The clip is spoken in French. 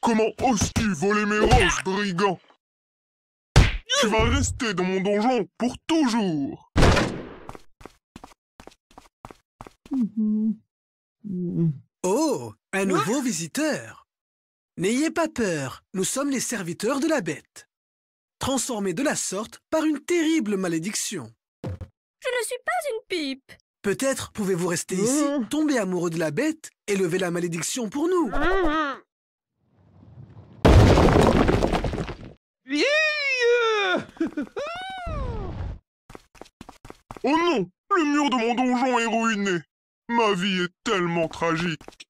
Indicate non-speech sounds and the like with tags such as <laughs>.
Comment oses-tu voler mes roses, brigand? Tu vas rester dans mon donjon pour toujours Oh, un nouveau visiteur. N'ayez pas peur, nous sommes les serviteurs de la bête. Transformés de la sorte par une terrible malédiction. Je ne suis pas une pipe. Peut-être pouvez-vous rester ici, tomber amoureux de la bête et lever la malédiction pour nous. <laughs> Oh non Le mur de mon donjon est ruiné Ma vie est tellement tragique